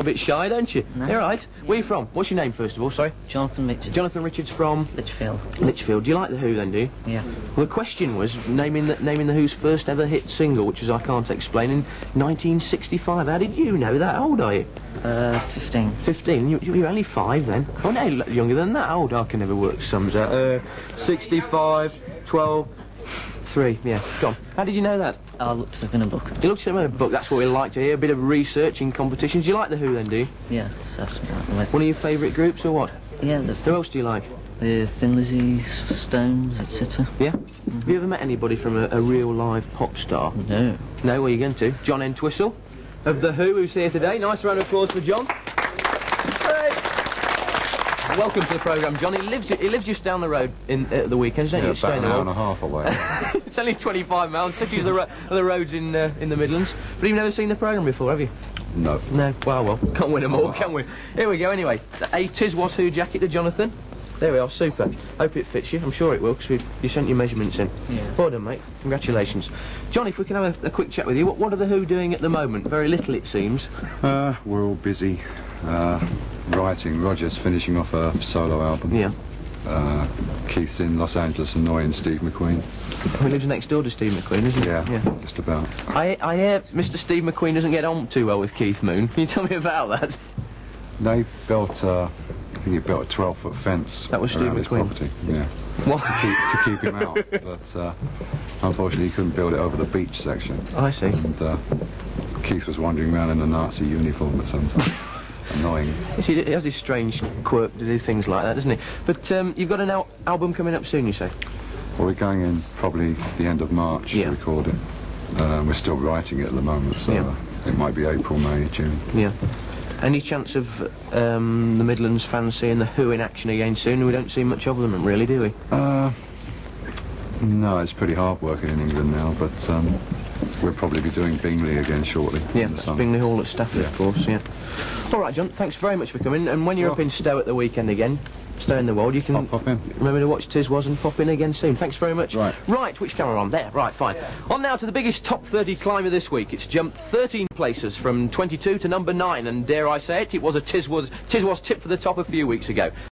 a bit shy, don't you? No. You're right. Where you from? What's your name, first of all? Sorry. Jonathan Richards. Jonathan Richards from Lichfield. Lichfield. Do you like The Who then, do you? Yeah. Well, the question was naming the, naming the Who's first ever hit single, which was I Can't Explain, in 1965. How did you know that? How old are you? Uh, 15. 15. You, you're only five then. Oh, no, younger than that. How old? I can never work sums out. Uh, 65, 12, 3. Yeah, go on. How did you know that? I looked it up in a book. You looked at a book. That's what we like to hear. A bit of research in competitions. Do you like The Who then, do you? Yeah, so that's the. One of your favourite groups or what? Yeah, the, Who else do you like? the Thin Lizzy's, Stones, etc. Yeah? Have you ever met anybody from a, a real live pop star? No. No, where are you going to? John Entwistle of The Who, who's here today. Nice round of applause for John. Hey. Welcome to the programme, John. He lives he lives just down the road in at the weekends, don't Yeah, you? about an hour and a half away. It's only 25 miles. Such as the, ro- the roads in uh, in the Midlands. But you've never seen the programme before, have you? no. No. Well, well, can't win them all, can we? Here we go. Anyway, a Tiswas Who jacket to Jonathan. There we are. Super. Hope it fits you. I'm sure it will, because you sent your measurements in. Yes. Well done, mate. Congratulations. John, if we can have a, a quick chat with you, what, what are the Who doing at the moment? Very little, it seems. Uh, we're all busy uh, writing. Roger's finishing off a solo album. Yeah. Uh, Keith's in Los Angeles annoying Steve McQueen. He lives next door to Steve McQueen, isn't he? Yeah, Yeah. just about. I, I hear Mr. Steve McQueen doesn't get on too well with Keith Moon. Can you tell me about that? They built, uh, I think he built a 12 foot fence That was Steve around his McQueen. property. Yeah. What? To keep, to keep him out. But uh, unfortunately, he couldn't build it over the beach section. I see. And uh, Keith was wandering around in a Nazi uniform at some time. Annoying. You see, he has this strange quirk to do things like that, doesn't he? But um, you've got an al- album coming up soon, you say? Well, we're going in probably the end of March Yeah. to record it. Uh, we're still writing it at the moment, so Yeah. it might be April, May, June. Yeah. Any chance of um, the Midlands fans seeing the Who in action again soon? We don't see much of them, really, do we? Uh, no, it's pretty hard working in England now, but um, we'll probably be doing Bingley again shortly. Yeah, that's. Bingley Hall at Stafford, of course, yeah. All right, John, thanks very much for coming. And when you're up in Stow at the weekend again, Stow-on-the-Wold, you can I'll pop in. remember to watch Tiswas and pop in again soon. Thanks very much. Right. Right, which camera on? There, right, fine. On now to the biggest top 30 climber this week. It's jumped 13 places from 22 to number 9, and dare I say it, it was a Tiswas, Tis Was tip for the top a few weeks ago.